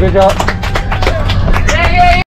这个叫。